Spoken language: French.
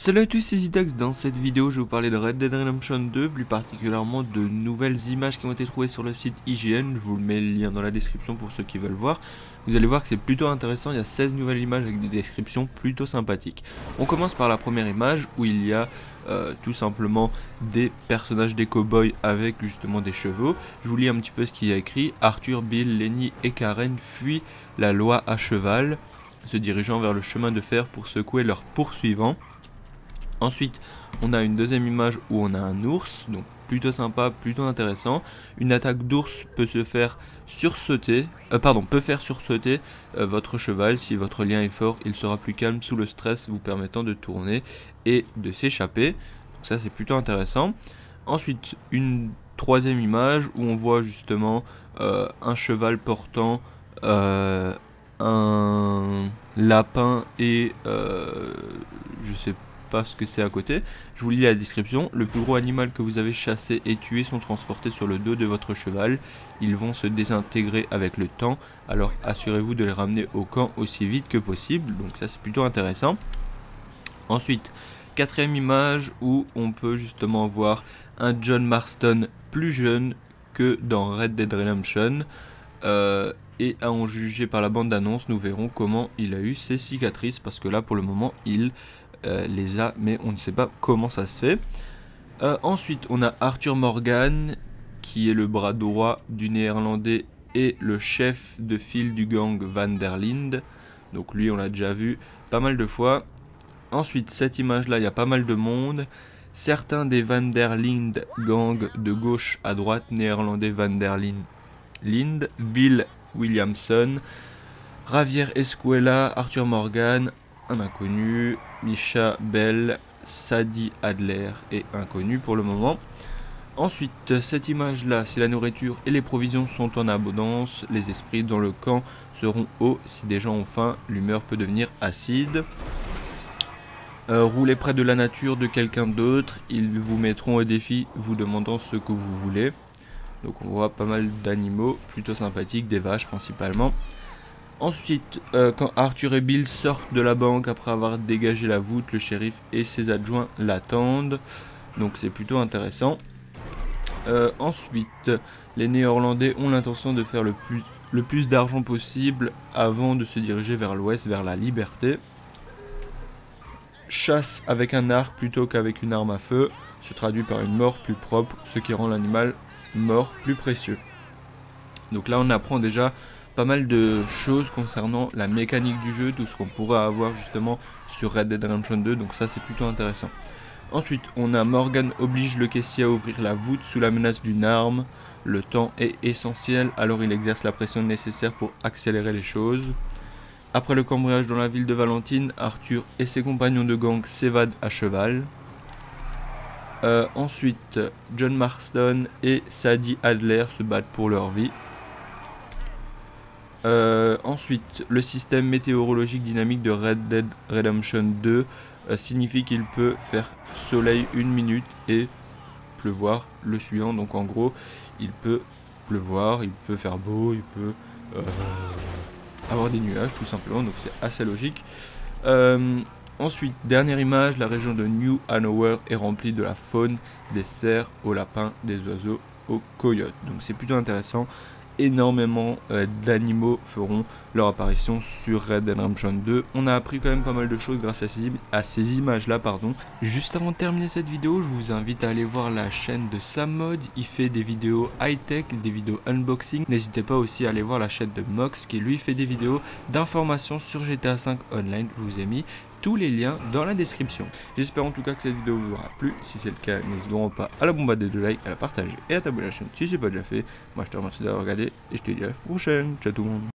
Salut à tous, c'est Zitax. Dans cette vidéo, je vais vous parler de Red Dead Redemption 2, plus particulièrement de nouvelles images qui ont été trouvées sur le site IGN. Je vous mets le lien dans la description pour ceux qui veulent voir. Vous allez voir que c'est plutôt intéressant, il y a 16 nouvelles images avec des descriptions plutôt sympathiques. On commence par la première image où il y a euh, tout simplement des personnages des cowboys avec justement des chevaux. Je vous lis un petit peu ce qu'il y a écrit. Arthur, Bill, Lenny et Karen fuient la loi à cheval, se dirigeant vers le chemin de fer pour secouer leurs poursuivants. Ensuite, on a une deuxième image où on a un ours, donc plutôt sympa, plutôt intéressant. Une attaque d'ours peut se faire sursauter, euh, pardon, peut faire sursauter euh, votre cheval. Si votre lien est fort, il sera plus calme sous le stress, vous permettant de tourner et de s'échapper. Donc ça, c'est plutôt intéressant. Ensuite, une troisième image où on voit justement euh, un cheval portant un lapin et je sais pas pas ce que c'est à côté. Je vous lis la description. Le plus gros animal que vous avez chassé et tué sont transportés sur le dos de votre cheval. Ils vont se désintégrer avec le temps, alors assurez-vous de les ramener au camp aussi vite que possible. Donc ça c'est plutôt intéressant. Ensuite, quatrième image où on peut justement voir un John Marston plus jeune que dans Red Dead Redemption. Euh, et à en juger par la bande d'annonce, nous verrons comment il a eu ses cicatrices parce que là pour le moment il euh, les a, mais on ne sait pas comment ça se fait. Euh, ensuite, on a Arthur Morgan, qui est le bras droit du néerlandais et le chef de file du gang Van der Linde. Donc lui, on l'a déjà vu pas mal de fois. Ensuite, cette image-là, il y a pas mal de monde. Certains des Van der Linde gang de gauche à droite, néerlandais Van der Linde, Bill Williamson, Javier Escuela, Arthur Morgan, un inconnu, Misha Bell, Sadie Adler est inconnu pour le moment. Ensuite, cette image-là, si la nourriture et les provisions sont en abondance, les esprits dans le camp seront hauts. Si des gens ont faim, l'humeur peut devenir acide. Euh, roulez près de la nature de quelqu'un d'autre, ils vous mettront au défi vous demandant ce que vous voulez. Donc on voit pas mal d'animaux, plutôt sympathiques, des vaches principalement. Ensuite, euh, quand Arthur et Bill sortent de la banque après avoir dégagé la voûte, le shérif et ses adjoints l'attendent. Donc c'est plutôt intéressant. Euh, ensuite, les néerlandais ont l'intention de faire le plus, le plus d'argent possible avant de se diriger vers l'ouest, vers la liberté. Chasse avec un arc plutôt qu'avec une arme à feu se traduit par une mort plus propre, ce qui rend l'animal mort plus précieux. Donc là on apprend déjà pas mal de choses concernant la mécanique du jeu, tout ce qu'on pourrait avoir justement sur Red Dead Redemption 2, donc ça c'est plutôt intéressant. Ensuite, on a Morgan oblige le caissier à ouvrir la voûte sous la menace d'une arme. Le temps est essentiel, alors il exerce la pression nécessaire pour accélérer les choses. Après le cambriolage dans la ville de Valentine, Arthur et ses compagnons de gang s'évadent à cheval. Euh, ensuite, John Marston et Sadie Adler se battent pour leur vie. Euh, ensuite, le système météorologique dynamique de Red Dead Redemption 2 euh, signifie qu'il peut faire soleil une minute et pleuvoir le suivant. Donc en gros, il peut pleuvoir, il peut faire beau, il peut euh, avoir des nuages tout simplement. Donc c'est assez logique. ensuite, dernière image, la région de New Hanover est remplie de la faune, des cerfs, aux lapins, des oiseaux, aux coyotes. Donc c'est plutôt intéressant énormément euh, d'animaux feront leur apparition sur Red Dead Redemption 2. On a appris quand même pas mal de choses grâce à ces, images-là. pardon. Juste avant de terminer cette vidéo, je vous invite à aller voir la chaîne de Sam Il fait des vidéos high-tech, des vidéos unboxing. N'hésitez pas aussi à aller voir la chaîne de Mox qui lui fait des vidéos d'informations sur GTA 5 Online. Je vous ai mis tous les liens dans la description. J'espère en tout cas que cette vidéo vous aura plu. Si c'est le cas, n'hésitez pas à la bombarder de likes, à la partager et à t'abonner à la chaîne si ce n'est pas déjà fait. Moi je te remercie d'avoir regardé et je te dis à la prochaine. Ciao tout le monde.